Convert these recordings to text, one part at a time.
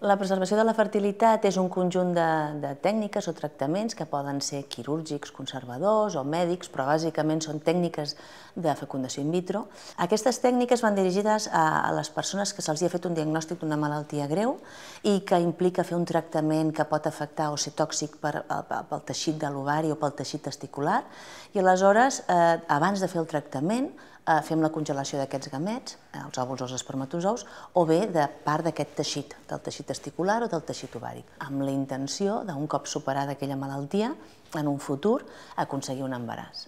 La preservació de la fertilitat és un conjunt de, de tècniques o tractaments que poden ser quirúrgics, conservadors o mèdics, però bàsicament són tècniques de fecundació in vitro. Aquestes tècniques van dirigides a, a les persones que se'ls ha fet un diagnòstic d'una malaltia greu i que implica fer un tractament que pot afectar o ser tòxic per, pel teixit de l'ovari o pel teixit testicular i aleshores, eh, abans de fer el tractament, eh, fem la congelació d'aquests gamets, eh, els òvuls o els espermatozous, o bé de part d'aquest teixit, del teixit testicular o del teixit ovàric, amb la intenció d'un cop superada aquella malaltia, en un futur, aconseguir un embaràs.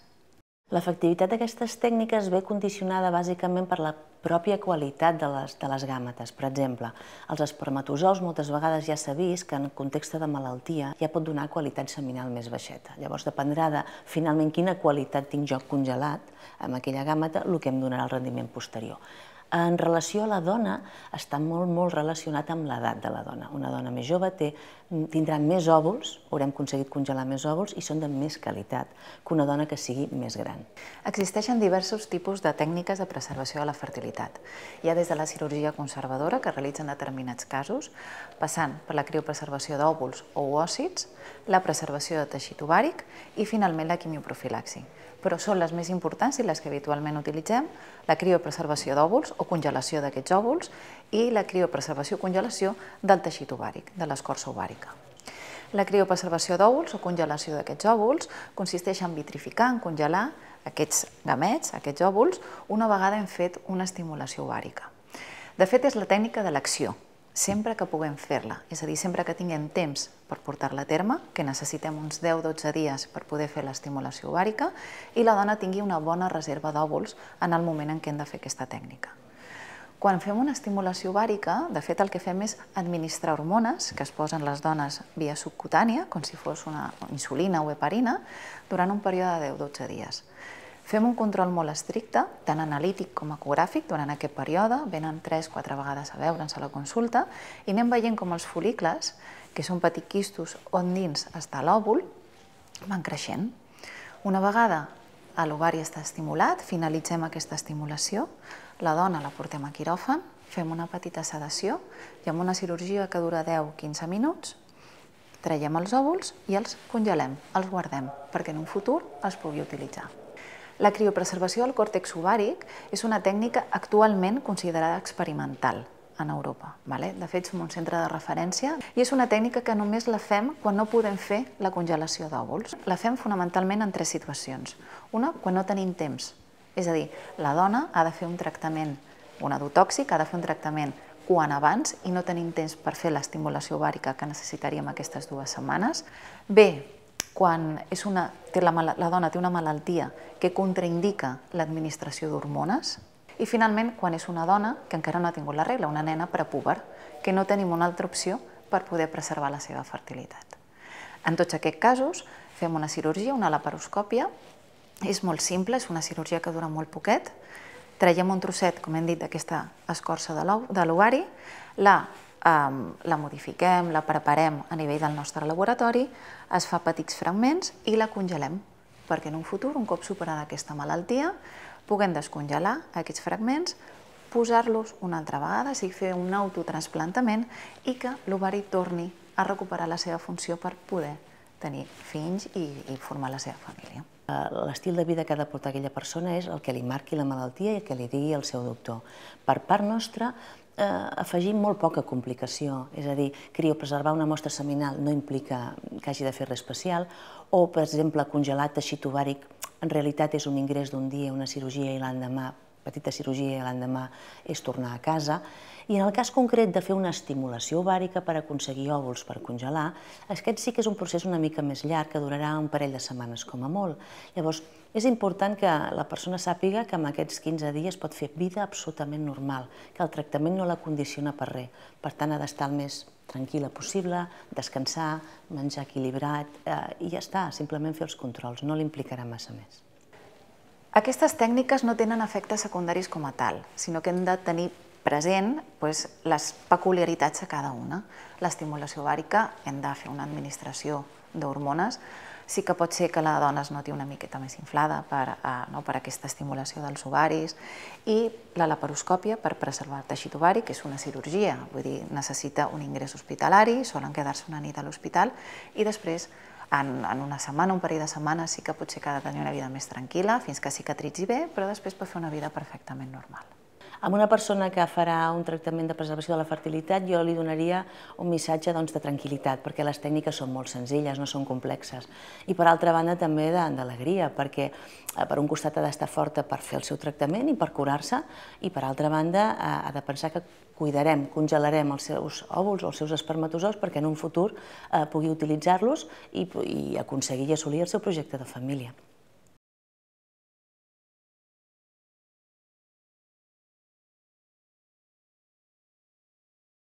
L'efectivitat d'aquestes tècniques ve condicionada bàsicament per la pròpia qualitat de les, de les gàmetes. Per exemple, els espermatozous moltes vegades ja s'ha vist que en context de malaltia ja pot donar qualitat seminal més baixeta. Llavors dependrà de finalment quina qualitat tinc jo congelat amb aquella gàmeta, el que em donarà el rendiment posterior. En relació a la dona, està molt, molt relacionat amb l'edat de la dona. Una dona més jove té, tindrà més òvuls, haurem aconseguit congelar més òvuls i són de més qualitat que una dona que sigui més gran. Existeixen diversos tipus de tècniques de preservació de la fertilitat. Hi ha des de la cirurgia conservadora, que realitzen determinats casos, passant per la criopreservació d'òvuls o òcits, la preservació de teixit ovàric i finalment la quimioprofilaxi però són les més importants i les que habitualment utilitzem, la criopreservació d'òvuls o congelació d'aquests òvuls i la criopreservació o congelació del teixit ovàric, de l'escorça ovàrica. La criopreservació d'òvuls o congelació d'aquests òvuls consisteix en vitrificar, en congelar aquests gamets, aquests òvuls, una vegada hem fet una estimulació ovàrica. De fet, és la tècnica de l'acció, sempre que puguem fer-la, és a dir, sempre que tinguem temps per portar-la a terme, que necessitem uns 10-12 dies per poder fer l'estimulació ovàrica, i la dona tingui una bona reserva d'òvuls en el moment en què hem de fer aquesta tècnica. Quan fem una estimulació ovàrica, de fet el que fem és administrar hormones que es posen les dones via subcutània, com si fos una insulina o heparina, durant un període de 10-12 dies. Fem un control molt estricte, tant analític com ecogràfic, durant aquest període, venen 3-4 vegades a veure'ns a la consulta, i anem veient com els folicles, que són petits quistos on dins està l'òvul, van creixent. Una vegada l'ovari està estimulat, finalitzem aquesta estimulació, la dona la portem a quiròfan, fem una petita sedació i amb una cirurgia que dura 10-15 minuts traiem els òvuls i els congelem, els guardem, perquè en un futur els pugui utilitzar. La criopreservació del còrtex ovàric és una tècnica actualment considerada experimental en Europa. Vale? De fet, som un centre de referència i és una tècnica que només la fem quan no podem fer la congelació d'òvuls. La fem fonamentalment en tres situacions. Una, quan no tenim temps. És a dir, la dona ha de fer un tractament, un adotòxic, ha de fer un tractament quan abans i no tenim temps per fer l'estimulació ovàrica que necessitaríem aquestes dues setmanes. Bé, quan és una, té la, la dona té una malaltia que contraindica l'administració d'hormones, i finalment quan és una dona que encara no ha tingut la regla, una nena prepúber, que no tenim una altra opció per poder preservar la seva fertilitat. En tots aquests casos fem una cirurgia, una laparoscòpia, és molt simple, és una cirurgia que dura molt poquet, traiem un trosset, com hem dit, d'aquesta escorça de l'ovari, la la modifiquem, la preparem a nivell del nostre laboratori, es fa petits fragments i la congelem, perquè en un futur, un cop superada aquesta malaltia, puguem descongelar aquests fragments, posar-los una altra vegada, sigui fer un autotransplantament i que l'ovari torni a recuperar la seva funció per poder tenir fills i, i formar la seva família. Eh, l'estil de vida que ha de portar aquella persona és el que li marqui la malaltia i el que li digui el seu doctor. Per part nostra, eh, afegim molt poca complicació, és a dir, criopreservar una mostra seminal no implica que hagi de fer res especial, o, per exemple, congelar teixit ovàric, en realitat és un ingrés d'un dia, una cirurgia i l'endemà, petita cirurgia l'endemà és tornar a casa, i en el cas concret de fer una estimulació ovàrica per aconseguir òvuls per congelar, aquest sí que és un procés una mica més llarg, que durarà un parell de setmanes com a molt. Llavors, és important que la persona sàpiga que en aquests 15 dies pot fer vida absolutament normal, que el tractament no la condiciona per res. Per tant, ha d'estar el més tranquil·la possible, descansar, menjar equilibrat eh, i ja està, simplement fer els controls, no li implicarà massa més. Aquestes tècniques no tenen efectes secundaris com a tal, sinó que hem de tenir present doncs, les peculiaritats de cada una. L'estimulació ovàrica hem de fer una administració d'hormones. Sí que pot ser que la dona es noti una miqueta més inflada per, eh, no, per aquesta estimulació dels ovaris. I la laparoscòpia per preservar el teixit ovari, que és una cirurgia, vull dir, necessita un ingrés hospitalari, solen quedar-se una nit a l'hospital i després en, en una setmana, un parell de setmanes, sí que potser que ha de tenir una vida més tranquil·la fins que cicatritzi bé, però després pot fer una vida perfectament normal. Amb una persona que farà un tractament de preservació de la fertilitat, jo li donaria un missatge doncs, de tranquil·litat, perquè les tècniques són molt senzilles, no són complexes. I per altra banda també d'alegria, perquè eh, per un costat ha d'estar forta per fer el seu tractament i per curar-se, i per altra banda eh, ha de pensar que cuidarem, congelarem els seus òvuls o els seus espermatozous perquè en un futur eh, pugui utilitzar-los i, i aconseguir i assolir el seu projecte de família.